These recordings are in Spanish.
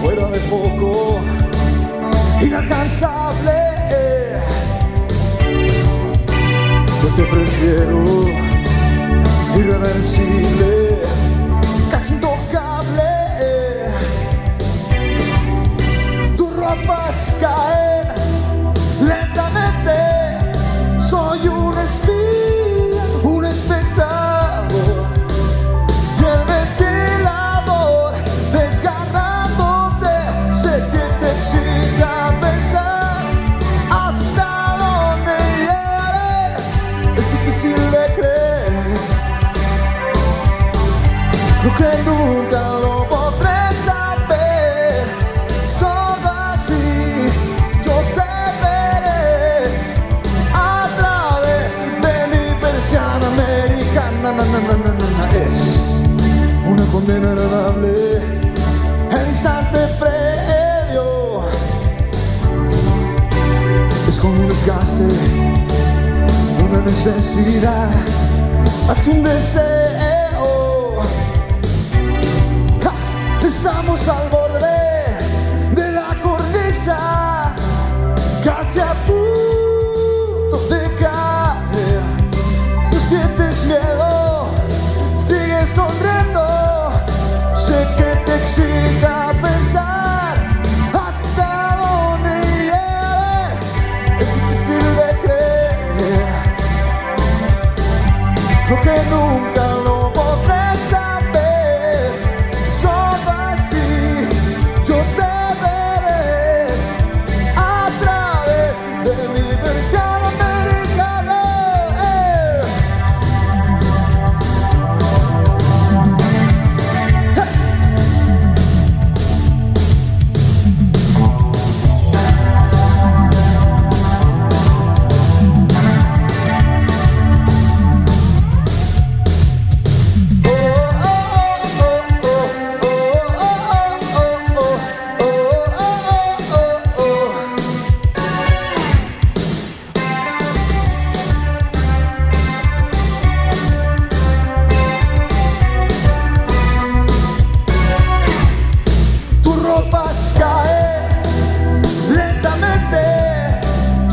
fuera de foco, inalcanzable. Yo te prefiero, irreversible. Creo que nunca lo podré saber. Solo así yo te veré a través de mi persiana americana. Na, na, na, na, na, na. Es una condena agradable. El instante previo es como un desgaste, una necesidad, más que un deseo. Estamos al borde de la cornisa, casi a punto de caer. Tú sientes miedo, sigues sonriendo. Sé que te excita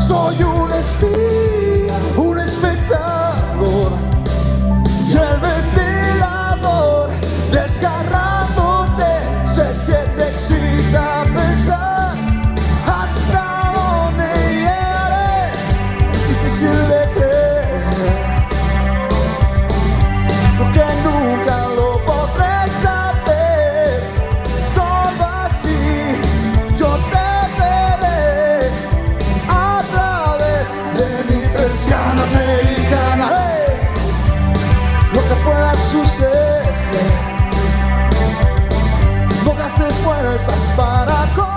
saw you in the spirit. sucede. Pocas no fuerzas para correr.